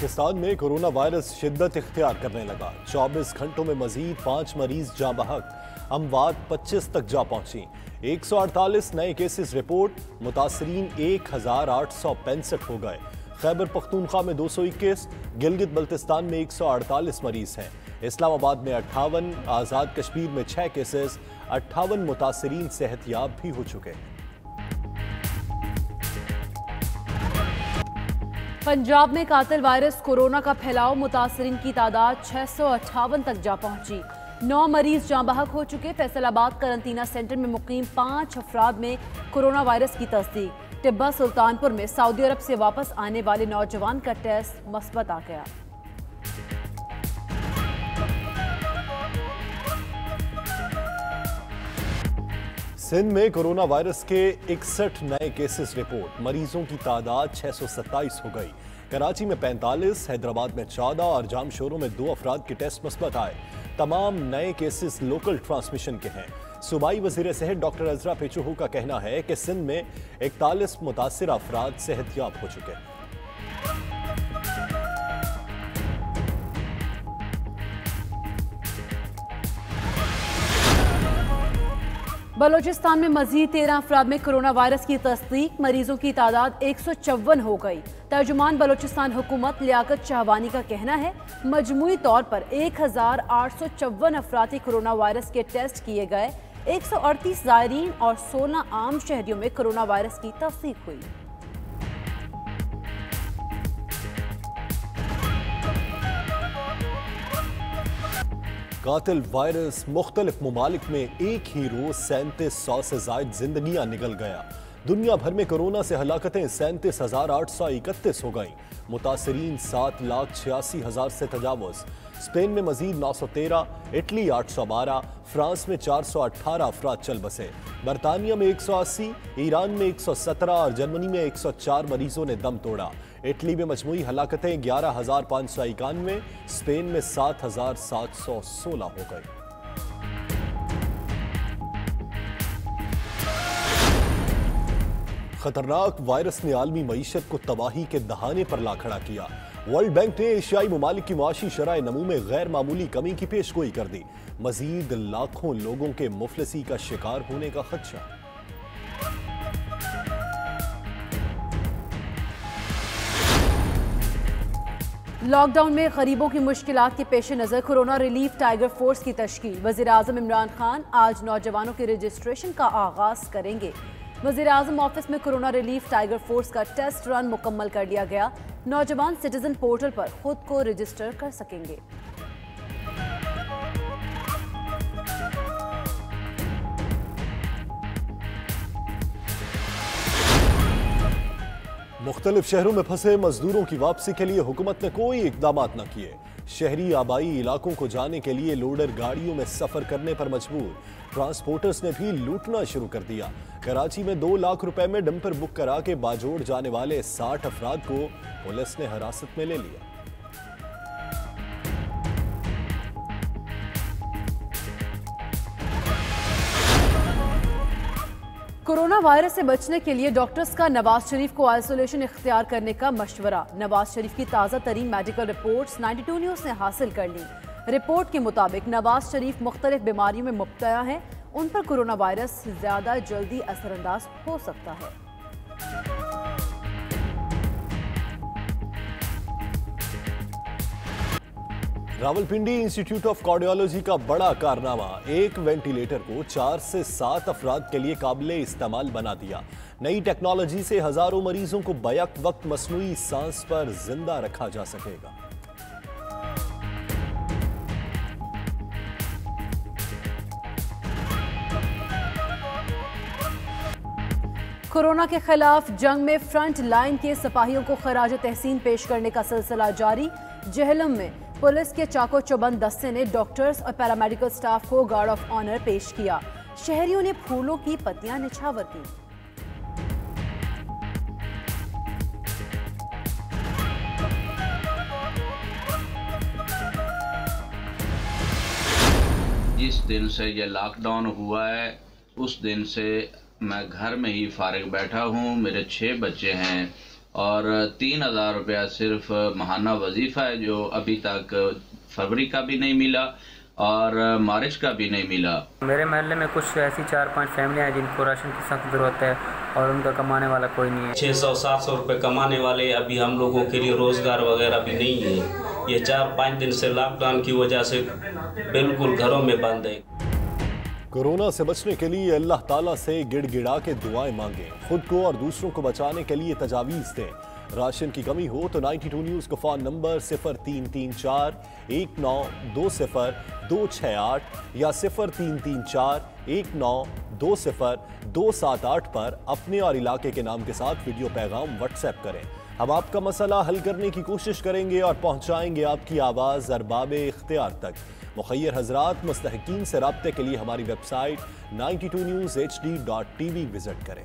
پاکستان میں corona virus شدت اختیار کرنے لگا۔ چوبیس گھنٹوں میں مزید پانچ مریض جاں بحق اموات پچیس تک جا پہنچی ایک سو اڑتالیس نئے کیسز رپورٹ۔ متاثرین ایک ہزار آٹھ سو پینسٹھ ہو گئے۔ خیبر پختونخوا میں دو سو اکیس۔ گلگت بلتستان میں ایک سو اڑتالیس مریض ہیں۔ اسلام آباد میں اٹھاون۔ آزاد کشمیر میں چھ کیسز۔ اٹھاون متاثرین صحت یاب بھی ہو چکے۔ ہیں پنجاب میں قاتل وائرس کورونا کا پھیلاؤ، متاثرین کی تعداد چھ سو اٹھاون تک جا پہنچی۔ نو مریض جاں بحق ہو چکے، فیصل آباد کرنٹینہ سینٹر میں مقیم پانچ افراد میں کورونا وائرس کی تصدیق۔ ٹبہ سلطانپور میں سعودی عرب سے واپس آنے والے نوجوان کا ٹیسٹ مثبت آ گیا۔ سندھ میں کورونا وائرس کے اکسٹھ نئے کیسز رپورٹ، مریضوں کی تعداد چھ سو ستائیس ہو گئی۔ کراچی میں پینتالیس، حیدرآباد میں چودہ اور جام شوروں میں دو افراد کے ٹیسٹ مثبت آئے۔ تمام نئے کیسز لوکل ٹرانسمیشن کے ہیں۔ صوبائی وزیر صحت ڈاکٹر عزرا پیچوہو کا کہنا ہے کہ سندھ میں اکتالیس متاثرہ افراد صحت یاب ہو چکے۔ ہیں بلوچستان میں مزید تیرہ افراد میں کرونا وائرس کی تصدیق، مریضوں کی تعداد ایک سو چون ہو گئی۔ ترجمان بلوچستان حکومت لیاقت چہوانی کا کہنا ہے، مجموعی طور پر ایک ہزار آٹھ سو چون افرادی کرونا وائرس کے ٹیسٹ کیے گئے۔ ایک سو اڑتیس زائرین اور سولہ عام شہریوں میں کرونا وائرس کی تصدیق ہوئی۔ قاتل وائرس مختلف ممالک میں ایک ہی روز سینتیس سو سے زائد زندگیاں نگل گیا۔ دنیا بھر میں کرونا سے ہلاکتیں سینتیس ہزار آٹھ سو اکتیس ہو گئیں۔ متاثرین سات لاکھ چھیاسی ہزار سے تجاوز۔ اسپین میں مزید نو سو تیرہ، اٹلی آٹھ سو بارہ، فرانس میں چار سو اٹھارہ افراد چل بسے۔ برطانیہ میں ایک سو اسی، ایران میں ایک سو سترہ اور جرمنی میں ایک سو چار مریضوں نے دم توڑا۔ اٹلی میں مجموعی ہلاکتیں گیارہ ہزار پانچ سو اکانوے اسپین میں سات ہزار سات سو سولہ ہو گئے۔ خطرناک وائرس نے عالمی معیشت کو تباہی کے دہانے پر لا کھڑا کیا۔ ورلڈ بینک نے ایشیائی ممالک کی معاشی شرح نمو میں غیر معمولی کمی کی پیش گوئی کر دی۔ مزید لاکھوں لوگوں کے مفلسی کا شکار ہونے کا خدشہ۔ لاک ڈاؤن میں غریبوں کی مشکلات کے پیش نظر کرونا ریلیف ٹائیگر فورس کی تشکیل۔ وزیر اعظم عمران خان آج نوجوانوں کے رجسٹریشن کا آغاز کریں گے۔ وزیر اعظم آفس میں کرونا ریلیف ٹائیگر فورس کا ٹیسٹ رن مکمل کر لیا گیا۔ نوجوان سٹیزن پورٹل پر خود کو رجسٹر کر سکیں گے۔ مختلف شہروں میں پھنسے مزدوروں کی واپسی کے لیے حکومت نے کوئی اقدامات نہ کیے۔ شہری آبائی علاقوں کو جانے کے لیے لوڈر گاڑیوں میں سفر کرنے پر مجبور۔ ٹرانسپورٹرز نے بھی لوٹنا شروع کر دیا۔ کراچی میں دو لاکھ روپے میں ڈمپر بک کرا کے باجوڑ جانے والے ساٹھ افراد کو پولیس نے حراست میں لے لیا۔ وائرس سے بچنے کے لیے ڈاکٹرز کا نواز شریف کو آئسولیشن اختیار کرنے کا مشورہ۔ نواز شریف کی تازہ ترین medical reports ninety two news نے حاصل کر لی۔ رپورٹ کے مطابق نواز شریف مختلف بیماریوں میں مبتلا ہیں۔ ان پر کورونا وائرس زیادہ جلدی اثر انداز ہو سکتا ہے۔ Rawalpindi institute of cardiology کا بڑا کارنامہ، ایک وینٹیلیٹر کو چار سے سات افراد کے لیے قابل استعمال بنا دیا۔ نئی ٹیکنالوجی سے ہزاروں مریضوں کو بیک وقت مصنوعی سانس پر زندہ رکھا جا سکے گا۔ کورونا کے خلاف جنگ میں فرنٹ لائن کے سپاہیوں کو خراج تحسین پیش کرنے کا سلسلہ جاری۔ جہلم میں پولیس کے چاکو چوبند دستے نے ڈاکٹرز اور پیرامیڈیکل سٹاف کو گارڈ آف آنر پیش کیا۔ شہریوں نے پھولوں کی پتیاں نچھاور کی جس دن سے یہ لاک ڈاؤن ہوا ہے، اس دن سے میں گھر میں ہی فارغ بیٹھا ہوں۔ میرے چھ بچے ہیں۔ اور تین ہزار روپیہ صرف ماہانہ وظیفہ ہے جو ابھی تک فروری کا بھی نہیں ملا اور مارچ کا بھی نہیں ملا۔ میرے محلے میں کچھ ایسی چار پانچ فیملیاں ہیں جن کو راشن کی سخت ضرورت ہے اور ان کا کمانے والا کوئی نہیں ہے۔ چھ سو سات سو روپے کمانے والے ابھی ہم لوگوں کے لیے روزگار وغیرہ بھی نہیں ہے۔ یہ چار پانچ دن سے لاک ڈاؤن کی وجہ سے بالکل گھروں میں بند ہے۔ کورونا سے بچنے کے لیے اللہ تعالیٰ سے گڑ گڑا کے دعائیں مانگیں۔ خود کو اور دوسروں کو بچانے کے لیے تجاویز دیں۔ راشن کی کمی ہو تو نائنٹی ٹو نیوز کا فون نمبر صفر تین تین چار ایک نو دو صفر دو چھ آٹھ یا صفر تین تین چار ایک نو دو صفر دو سات آٹھ پر اپنے اور علاقے کے نام کے ساتھ ویڈیو پیغام واٹس ایپ کریں۔ ہم آپ کا مسئلہ حل کرنے کی کوشش کریں گے اور پہنچائیں گے آپ کی آواز ارباب اختیار تک۔ مخیر حضرات مستحقین سے رابطے کے لیے ہماری website ninety two news H D dot T V visit کریں۔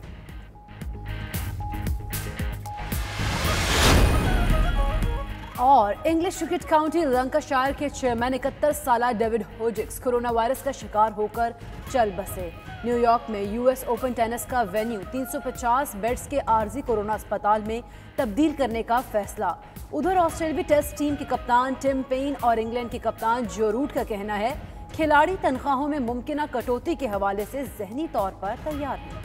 اور English cricket county Lancashire کے چیئرمین اکتر سالہ ڈیوڈ ہوجکس کرونا وائرس کا شکار ہو کر چل بسے۔ نیو یارک میں یو ایس اوپن ٹینس کا وینیو۔ تین سو پچاس بیڈز کے عارضی کرونا اسپتال میں تبدیل کرنے کا فیصلہ۔ ادھر آسٹریلوی ٹیسٹ ٹیم کے کپتان ٹم پین اور انگلینڈ کے کپتان جو روٹ کا کہنا ہے، کھلاڑی تنخواہوں میں ممکنہ کٹوتی کے حوالے سے ذہنی طور پر تیار ہیں